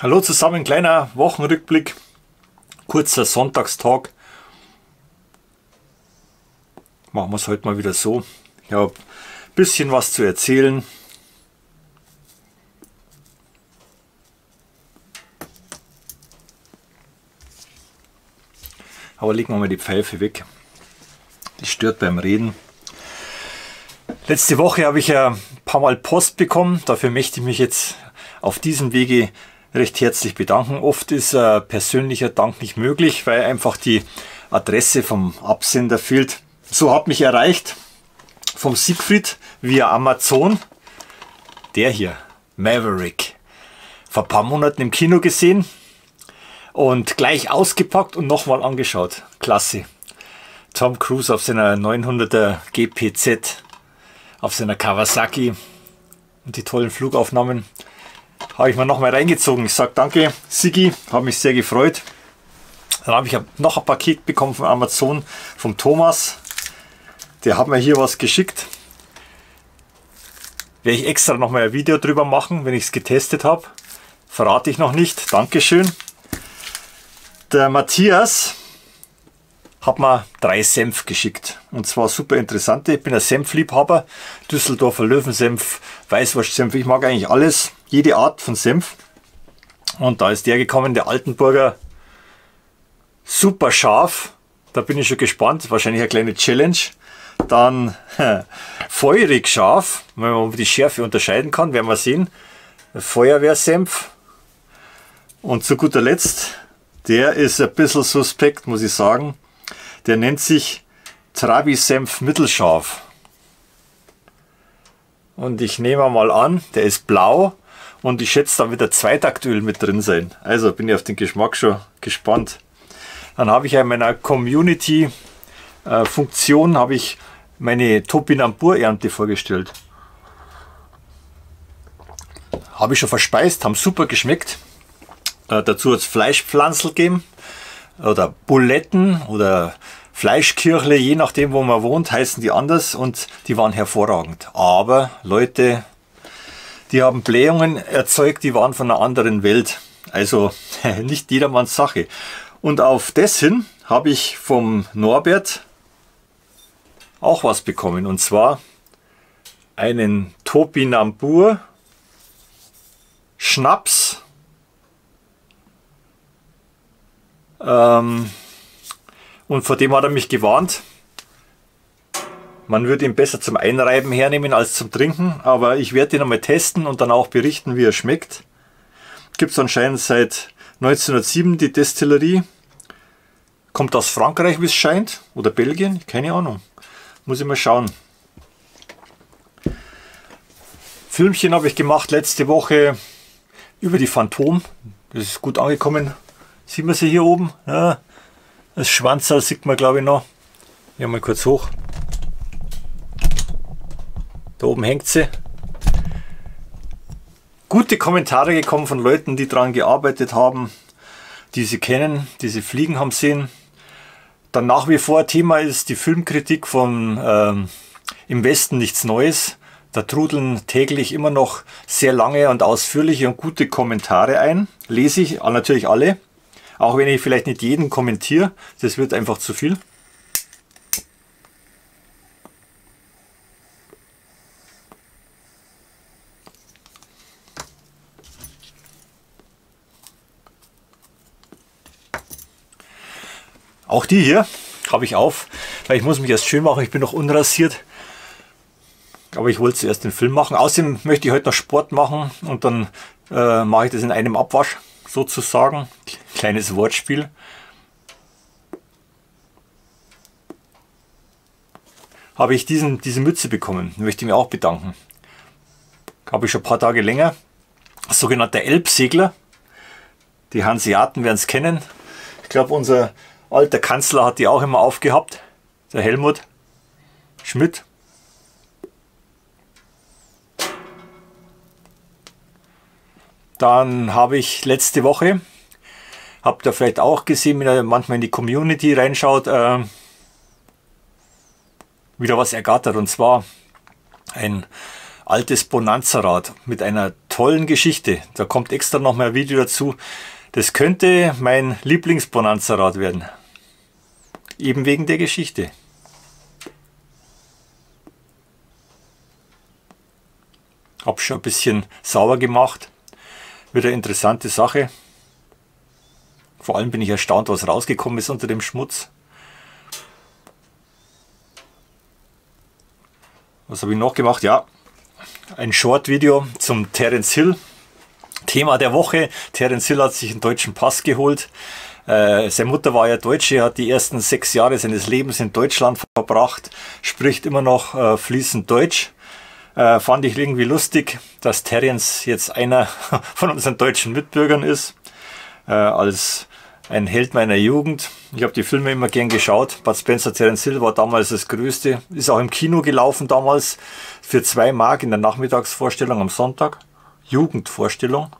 Hallo zusammen, kleiner Wochenrückblick, kurzer Sonntagstag. Machen wir es heute mal wieder so. Ich habe ein bisschen was zu erzählen. Aber legen wir mal die Pfeife weg. Die stört beim Reden. Letzte Woche habe ich ein paar Mal Post bekommen. Dafür möchte ich mich jetzt auf diesem Wege recht herzlich bedanken. Oft ist ein persönlicher Dank nicht möglich, weil einfach die Adresse vom Absender fehlt. So hat mich erreicht vom Siegfried via Amazon. Der hier, Maverick. Vor ein paar Monaten im Kino gesehen und gleich ausgepackt und nochmal angeschaut. Klasse. Tom Cruise auf seiner 900er GPZ, auf seiner Kawasaki und die tollen Flugaufnahmen habe ich mir noch mal reingezogen. Ich sage danke, Sigi, habe mich sehr gefreut. Dann habe ich noch ein Paket bekommen von Amazon, vom Thomas. Der hat mir hier was geschickt. Werde ich extra noch mal ein Video drüber machen, wenn ich es getestet habe. Verrate ich noch nicht. Dankeschön. Der Matthias hat mir drei Senf geschickt. Und zwar super interessante. Ich bin ein Senfliebhaber. Düsseldorfer Löwensenf, Weißwurstsenf. Ich mag eigentlich alles jede Art von Senf. Und da ist der gekommen, der Altenburger, super scharf. Da bin ich schon gespannt. Wahrscheinlich eine kleine Challenge. Dann feurig scharf, wenn man die Schärfe unterscheiden kann, werden wir sehen. Feuerwehrsenf. Und zu guter Letzt, der ist ein bisschen suspekt, muss ich sagen. Der nennt sich Trabi-Senf mittelscharf. Und ich nehme mal an, der ist blau und ich schätze, da wird ein Zweitaktöl mit drin sein. Also bin ich auf den Geschmack schon gespannt. Dann habe ich ja in meiner Community-Funktion habe ich meine Topinambur-Ernte vorgestellt. Habe ich schon verspeist, haben super geschmeckt. Äh, dazu hat es Fleischpflanzel gegeben oder Buletten oder Fleischkirchle, je nachdem wo man wohnt, heißen die anders und die waren hervorragend. Aber Leute, die haben Blähungen erzeugt, die waren von einer anderen Welt. Also nicht jedermanns Sache. Und auf das hin habe ich vom Norbert auch was bekommen. Und zwar einen Topinambur Schnaps. Ähm, und vor dem hat er mich gewarnt. Man würde ihn besser zum Einreiben hernehmen als zum Trinken, aber ich werde ihn einmal testen und dann auch berichten, wie er schmeckt. Gibt es anscheinend seit 1907 die Destillerie. Kommt aus Frankreich, wie es scheint, oder Belgien, keine Ahnung. Muss ich mal schauen. Filmchen habe ich gemacht letzte Woche über die Phantom. Das ist gut angekommen. Sieht man sie hier oben? Ja, das Schwanzal sieht man glaube ich noch. Ja, mal kurz hoch. Da oben hängt sie. Gute Kommentare gekommen von Leuten, die daran gearbeitet haben, die sie kennen, die sie fliegen haben sehen. Dann nach wie vor Thema ist die Filmkritik von ähm, Im Westen nichts Neues. Da trudeln täglich immer noch sehr lange und ausführliche und gute Kommentare ein. Lese ich natürlich alle. Auch wenn ich vielleicht nicht jeden kommentiere. Das wird einfach zu viel. Auch die hier habe ich auf, weil ich muss mich erst schön machen. Ich bin noch unrasiert. Aber ich wollte zuerst den Film machen. Außerdem möchte ich heute noch Sport machen und dann äh, mache ich das in einem Abwasch sozusagen. Kleines Wortspiel. Habe ich diesen, diese Mütze bekommen. Möchte ich mir auch bedanken. Habe ich schon ein paar Tage länger. Sogenannter Elbsegler. Die Hanseaten werden es kennen. Ich glaube, unser alter Kanzler hat die auch immer aufgehabt, der Helmut Schmidt. Dann habe ich letzte Woche, habt ihr vielleicht auch gesehen, wenn ihr manchmal in die Community reinschaut, äh, wieder was ergattert. Und zwar ein altes Bonanza-Rad mit einer tollen Geschichte. Da kommt extra noch mal ein Video dazu. Das könnte mein Lieblingsbonanza-Rad werden. Eben wegen der Geschichte. Hab schon ein bisschen sauber gemacht. Wieder interessante Sache. Vor allem bin ich erstaunt, was rausgekommen ist unter dem Schmutz. Was habe ich noch gemacht? Ja, ein Short-Video zum Terence Hill. Thema der Woche. Terence Hill hat sich einen deutschen Pass geholt. Äh, seine Mutter war ja Deutsche, hat die ersten sechs Jahre seines Lebens in Deutschland verbracht, spricht immer noch äh, fließend Deutsch. Äh, fand ich irgendwie lustig, dass Terence jetzt einer von unseren deutschen Mitbürgern ist. Äh, als ein Held meiner Jugend. Ich habe die Filme immer gern geschaut. Bud Spencer Terence Hill war damals das Größte. Ist auch im Kino gelaufen damals für zwei Mark in der Nachmittagsvorstellung am Sonntag. Jugendvorstellung.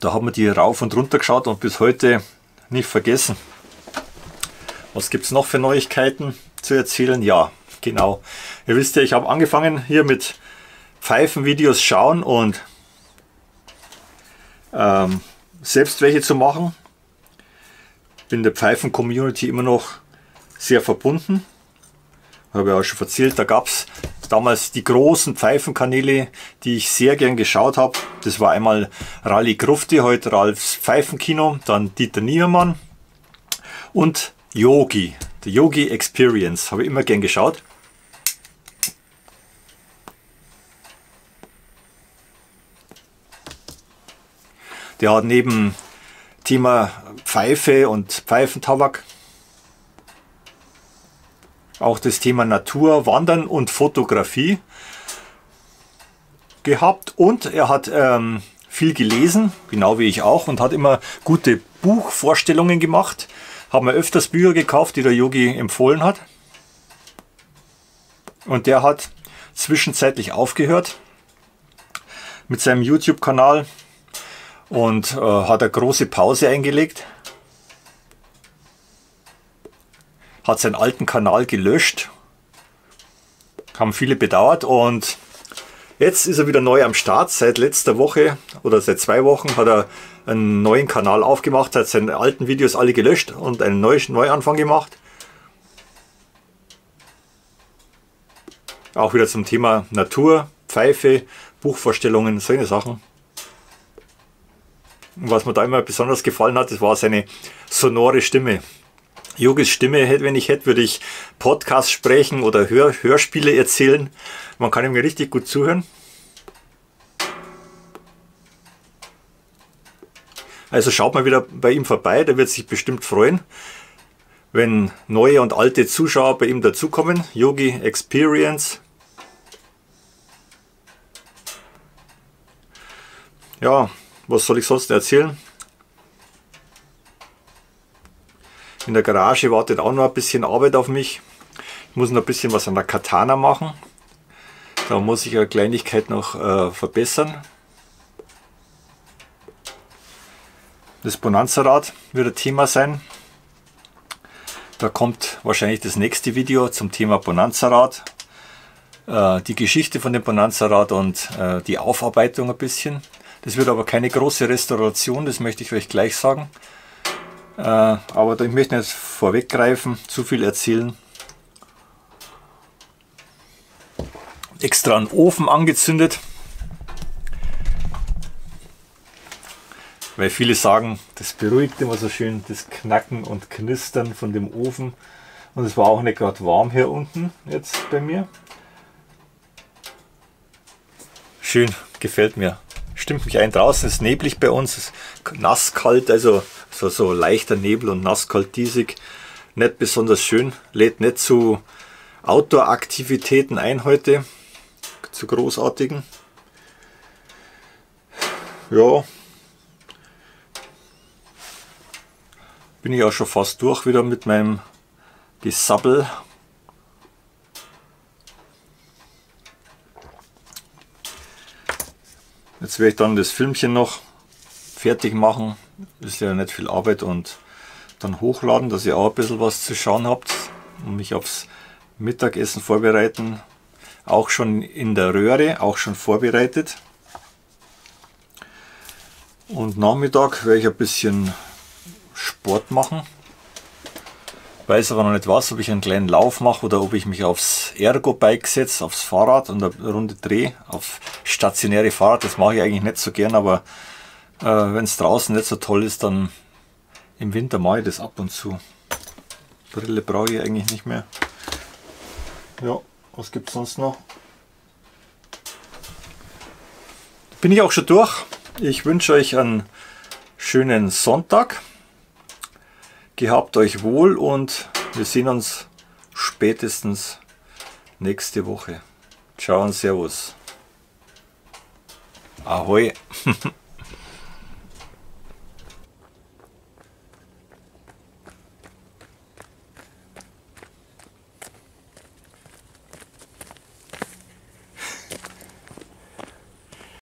Da haben wir die rauf und runter geschaut und bis heute nicht vergessen. Was gibt es noch für Neuigkeiten zu erzählen? Ja, genau. Ihr wisst ja, ich habe angefangen hier mit Pfeifenvideos schauen und ähm, selbst welche zu machen. Bin der Pfeifen-Community immer noch sehr verbunden. Habe ich auch schon erzählt, da gab es damals die großen Pfeifenkanäle, die ich sehr gern geschaut habe. Das war einmal Rally Grufti, heute Ralfs Pfeifenkino, dann Dieter Niemann und Yogi, der Yogi Experience, habe ich immer gern geschaut. Der hat neben Thema Pfeife und Pfeifentabak auch das Thema Natur, Wandern und Fotografie gehabt und er hat ähm, viel gelesen, genau wie ich auch, und hat immer gute Buchvorstellungen gemacht. Haben wir öfters Bücher gekauft, die der Yogi empfohlen hat. Und der hat zwischenzeitlich aufgehört mit seinem YouTube-Kanal und äh, hat eine große Pause eingelegt. Hat seinen alten Kanal gelöscht. Haben viele bedauert und jetzt ist er wieder neu am Start. Seit letzter Woche oder seit zwei Wochen hat er einen neuen Kanal aufgemacht, hat seine alten Videos alle gelöscht und einen Neuanfang gemacht. Auch wieder zum Thema Natur, Pfeife, Buchvorstellungen, solche Sachen. Was mir da immer besonders gefallen hat, das war seine sonore Stimme. Yogis Stimme, wenn ich hätte, würde ich Podcasts sprechen oder Hör Hörspiele erzählen. Man kann ihm richtig gut zuhören. Also schaut mal wieder bei ihm vorbei, der wird sich bestimmt freuen, wenn neue und alte Zuschauer bei ihm dazukommen. Yogi Experience. Ja, was soll ich sonst erzählen? In der Garage wartet auch noch ein bisschen Arbeit auf mich. Ich muss noch ein bisschen was an der Katana machen. Da muss ich eine Kleinigkeit noch äh, verbessern. Das Bonanza-Rad wird ein Thema sein. Da kommt wahrscheinlich das nächste Video zum Thema Bonanza-Rad. Äh, die Geschichte von dem Bonanza-Rad und äh, die Aufarbeitung ein bisschen. Das wird aber keine große Restauration, das möchte ich euch gleich sagen. Äh, aber ich möchte nicht vorweggreifen, zu viel erzählen. Extra einen Ofen angezündet. Weil viele sagen, das beruhigt immer so schön, das Knacken und Knistern von dem Ofen. Und es war auch nicht gerade warm hier unten jetzt bei mir. Schön, gefällt mir stimmt mich ein. Draußen ist neblig bei uns, ist nasskalt, also so, so leichter Nebel und nasskalt diesig. Nicht besonders schön, lädt nicht zu Outdoor-Aktivitäten ein heute, zu großartigen. Ja, bin ich auch schon fast durch wieder mit meinem Gesabbel. Jetzt werde ich dann das Filmchen noch fertig machen. Ist ja nicht viel Arbeit und dann hochladen, dass ihr auch ein bisschen was zu schauen habt und mich aufs Mittagessen vorbereiten. auch schon in der Röhre, auch schon vorbereitet. Und Nachmittag werde ich ein bisschen Sport machen. Weiß aber noch nicht was, ob ich einen kleinen Lauf mache oder ob ich mich aufs Ergo-Bike setze, aufs Fahrrad und eine Runde drehe. Auf stationäre Fahrrad, das mache ich eigentlich nicht so gern, aber äh, wenn es draußen nicht so toll ist, dann im Winter mache ich das ab und zu. Brille brauche ich eigentlich nicht mehr. Ja, was gibt es sonst noch? Bin ich auch schon durch. Ich wünsche euch einen schönen Sonntag. Gehabt euch wohl und wir sehen uns spätestens nächste Woche. Ciao und Servus. Ahoi.